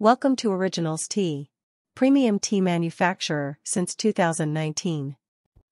Welcome to Originals Tea. Premium tea manufacturer since 2019.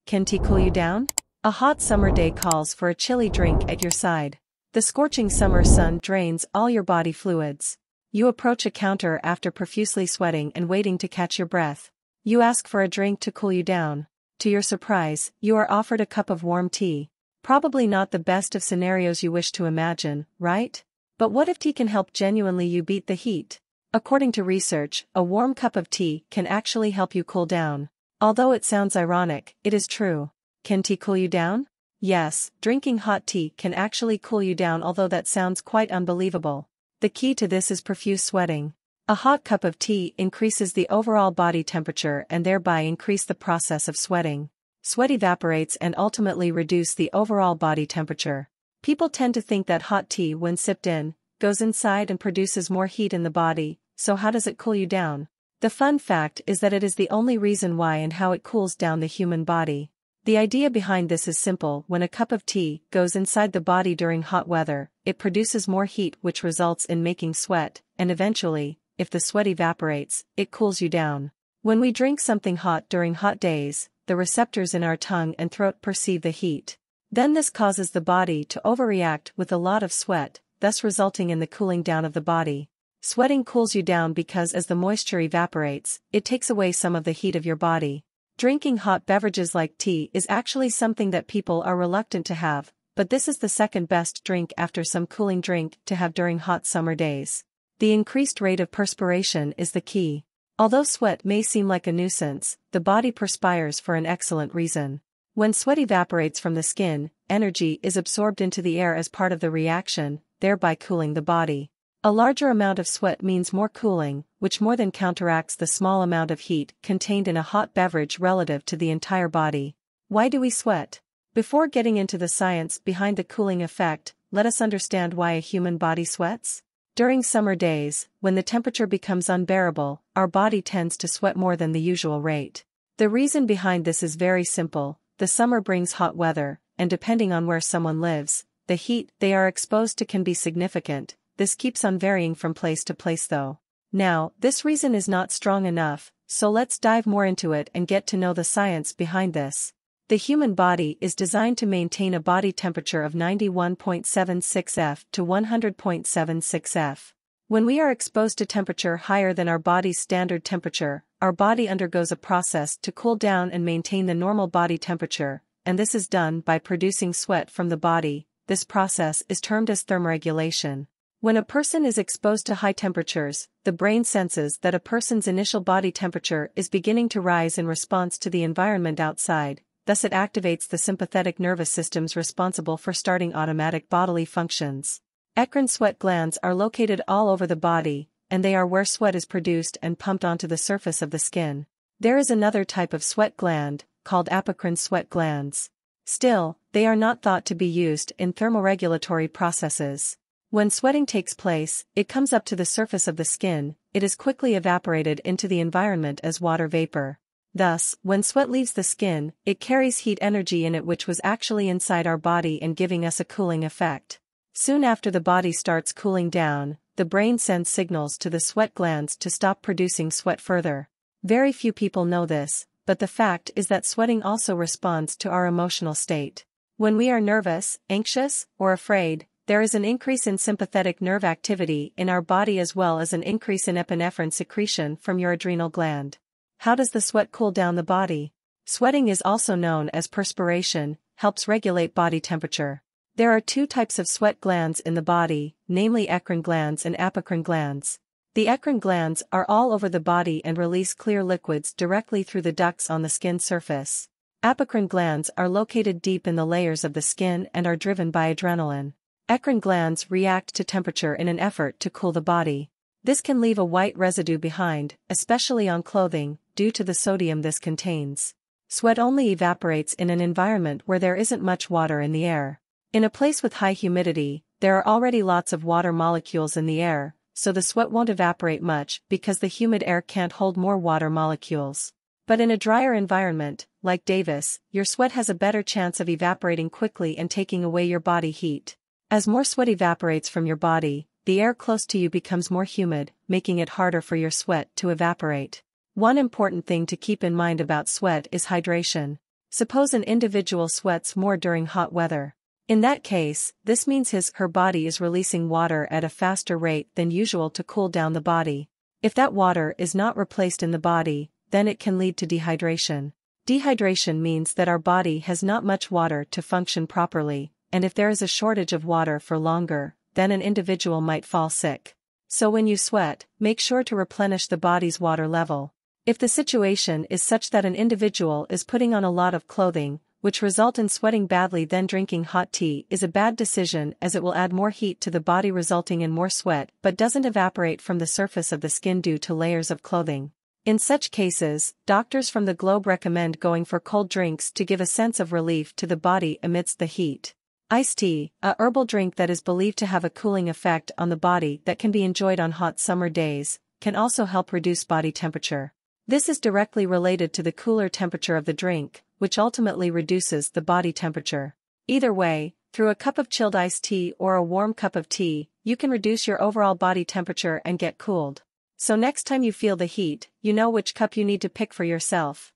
Can tea cool you down? A hot summer day calls for a chilly drink at your side. The scorching summer sun drains all your body fluids. You approach a counter after profusely sweating and waiting to catch your breath. You ask for a drink to cool you down. To your surprise, you are offered a cup of warm tea. Probably not the best of scenarios you wish to imagine, right? But what if tea can help genuinely you beat the heat? According to research, a warm cup of tea can actually help you cool down. Although it sounds ironic, it is true. Can tea cool you down? Yes, drinking hot tea can actually cool you down although that sounds quite unbelievable. The key to this is profuse sweating. A hot cup of tea increases the overall body temperature and thereby increase the process of sweating. Sweat evaporates and ultimately reduce the overall body temperature. People tend to think that hot tea when sipped in, goes inside and produces more heat in the body, so how does it cool you down? The fun fact is that it is the only reason why and how it cools down the human body. The idea behind this is simple when a cup of tea goes inside the body during hot weather, it produces more heat which results in making sweat, and eventually, if the sweat evaporates, it cools you down. When we drink something hot during hot days, the receptors in our tongue and throat perceive the heat. Then this causes the body to overreact with a lot of sweat, thus resulting in the cooling down of the body. Sweating cools you down because as the moisture evaporates, it takes away some of the heat of your body. Drinking hot beverages like tea is actually something that people are reluctant to have, but this is the second best drink after some cooling drink to have during hot summer days. The increased rate of perspiration is the key. Although sweat may seem like a nuisance, the body perspires for an excellent reason. When sweat evaporates from the skin, energy is absorbed into the air as part of the reaction, thereby cooling the body. A larger amount of sweat means more cooling, which more than counteracts the small amount of heat contained in a hot beverage relative to the entire body. Why do we sweat? Before getting into the science behind the cooling effect, let us understand why a human body sweats. During summer days, when the temperature becomes unbearable, our body tends to sweat more than the usual rate. The reason behind this is very simple, the summer brings hot weather, and depending on where someone lives, the heat they are exposed to can be significant, this keeps on varying from place to place though. Now, this reason is not strong enough, so let's dive more into it and get to know the science behind this. The human body is designed to maintain a body temperature of 91.76 F to 100.76 F. When we are exposed to temperature higher than our body's standard temperature, our body undergoes a process to cool down and maintain the normal body temperature, and this is done by producing sweat from the body. This process is termed as thermoregulation. When a person is exposed to high temperatures, the brain senses that a person's initial body temperature is beginning to rise in response to the environment outside, thus it activates the sympathetic nervous systems responsible for starting automatic bodily functions. Eccrine sweat glands are located all over the body, and they are where sweat is produced and pumped onto the surface of the skin. There is another type of sweat gland, called apocrine sweat glands. Still, they are not thought to be used in thermoregulatory processes. When sweating takes place, it comes up to the surface of the skin, it is quickly evaporated into the environment as water vapor. Thus, when sweat leaves the skin, it carries heat energy in it which was actually inside our body and giving us a cooling effect. Soon after the body starts cooling down, the brain sends signals to the sweat glands to stop producing sweat further. Very few people know this, but the fact is that sweating also responds to our emotional state. When we are nervous, anxious, or afraid, there is an increase in sympathetic nerve activity in our body as well as an increase in epinephrine secretion from your adrenal gland. How does the sweat cool down the body? Sweating is also known as perspiration, helps regulate body temperature. There are two types of sweat glands in the body, namely eccrine glands and apocrine glands. The eccrine glands are all over the body and release clear liquids directly through the ducts on the skin surface. Apocrine glands are located deep in the layers of the skin and are driven by adrenaline. Eccrine glands react to temperature in an effort to cool the body. This can leave a white residue behind, especially on clothing, due to the sodium this contains. Sweat only evaporates in an environment where there isn't much water in the air. In a place with high humidity, there are already lots of water molecules in the air, so the sweat won't evaporate much because the humid air can't hold more water molecules. But in a drier environment, like Davis, your sweat has a better chance of evaporating quickly and taking away your body heat. As more sweat evaporates from your body, the air close to you becomes more humid, making it harder for your sweat to evaporate. One important thing to keep in mind about sweat is hydration. Suppose an individual sweats more during hot weather. In that case, this means his her body is releasing water at a faster rate than usual to cool down the body. If that water is not replaced in the body, then it can lead to dehydration. Dehydration means that our body has not much water to function properly, and if there is a shortage of water for longer, then an individual might fall sick. So when you sweat, make sure to replenish the body's water level. If the situation is such that an individual is putting on a lot of clothing, which result in sweating badly then drinking hot tea is a bad decision as it will add more heat to the body resulting in more sweat but doesn't evaporate from the surface of the skin due to layers of clothing. In such cases, doctors from the globe recommend going for cold drinks to give a sense of relief to the body amidst the heat. Iced tea, a herbal drink that is believed to have a cooling effect on the body that can be enjoyed on hot summer days, can also help reduce body temperature. This is directly related to the cooler temperature of the drink, which ultimately reduces the body temperature. Either way, through a cup of chilled iced tea or a warm cup of tea, you can reduce your overall body temperature and get cooled. So next time you feel the heat, you know which cup you need to pick for yourself.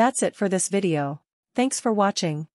That's it for this video. Thanks for watching.